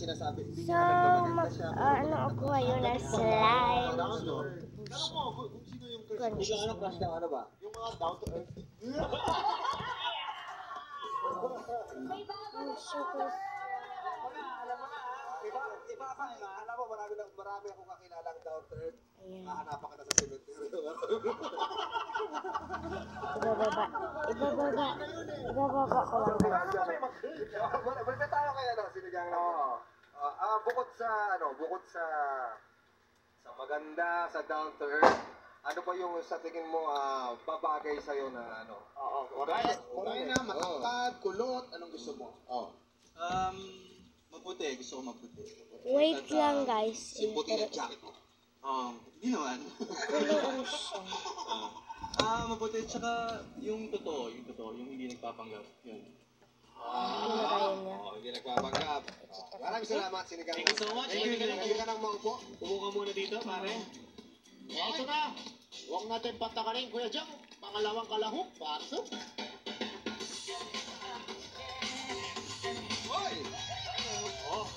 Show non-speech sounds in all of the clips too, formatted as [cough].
sinasabi. So, mag, ah, ano ako ngayon na slime. Kung kung sino yung crush mo. Crush. Yung ano, crush ng ano ba? Yung mga down to earth. Ang sugar. Iba, iba pa. Alam mo, marami, lang, marami akong kakilalang down to earth. Ayan. Hahanapan ka na sa cemetery. Ibababa. Ibababa. Ibababa ko lang. Basta tayo kay ano, sinigang na. Ah, ah, bukod sa ano, bukod sa sa maganda, sa down to earth, ano pa yung sa tingin mo ah, babagay sa na ano? Oo, Kaya, kaya na, matangkad, kulot, anong gusto mo? Oh. Um, maputi. Gusto ko maputi. Wait lang guys. Yung puti na jacket ko. Um, hindi naman. [laughs] Tuloy siya. Ah, maputi. Tsaka yung totoo, yung totoo, yung hindi nagpapanggap. Yun. Nagpapanggap. Oh, maraming salamat, sinigang. Thank you so much. Thank you, hindi ka nang maupo. Umuha muna dito, pare. Ito na. Huwag natin patakarin, Kuya Jang. Pangalawang kalahok, pasok. Hoy! Oh,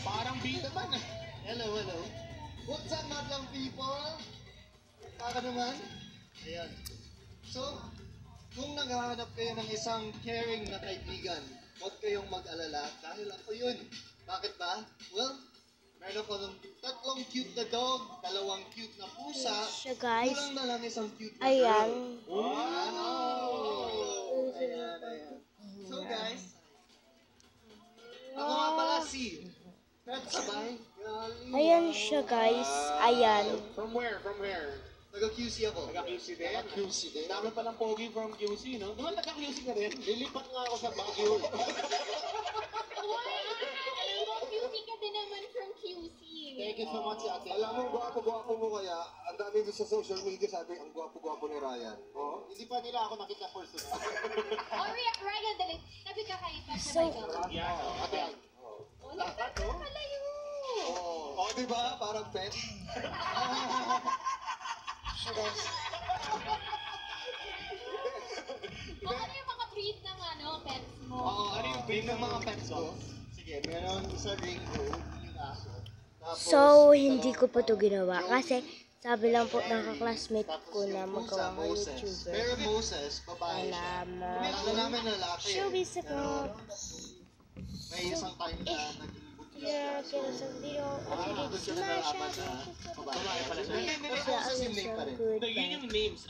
parang bida man. ah. Hello, hello. What's up, madlang people? Saka naman. Ayan. So, kung naghahanap kayo ng isang caring na kaibigan, huwag kayong mag-alala dahil ako yun. Bakit ba? Well, meron ko ng tatlong cute na dog, dalawang cute na pusa, Siya guys. kulang na lang isang cute na Ayan. girl. Wow! Ayan, ayan. So guys, ako nga pala si Pet Sabay. Ayan siya guys. Ayan. From where? From where? Taga-QC ako. Taga-QC din? Taga-QC din. Dami palang pogi from QC, no? Naman taga-QC ka rin. Lilipat nga ako sa Baguio. Uy, alam mo, QC ka din naman from QC. Thank you so much, Ate. Alam mo, gwapo-gwapo mo kaya, ang dami doon sa social media sabi, ang gwapo-gwapo ni Ryan. Oh, hindi pa nila ako nakita personal. Oh, Ryan, dali. Tabi ka kay Pastor So, Michael. Yeah, ate. Oh, lahat ka pala yun. Oh, oh di ba? Parang pet. [laughs] guys. O, ano yung mga breed ng ano, pets mo? Oo, ano yung breed ng mga pets ko? Sige, meron isa rainbow, yung aso. Tapos, So, hindi ko pa to ginawa kasi sabi lang po ng kaklasmate ko na magawa ko Moses. YouTuber. Pero Moses, babae siya. Salamat. Ano namin lalaki. Showbiz ako. May isang time na naging buntis. Yeah, kaya sa video. Ah, Siya Moses ang yung name pa rin. good names.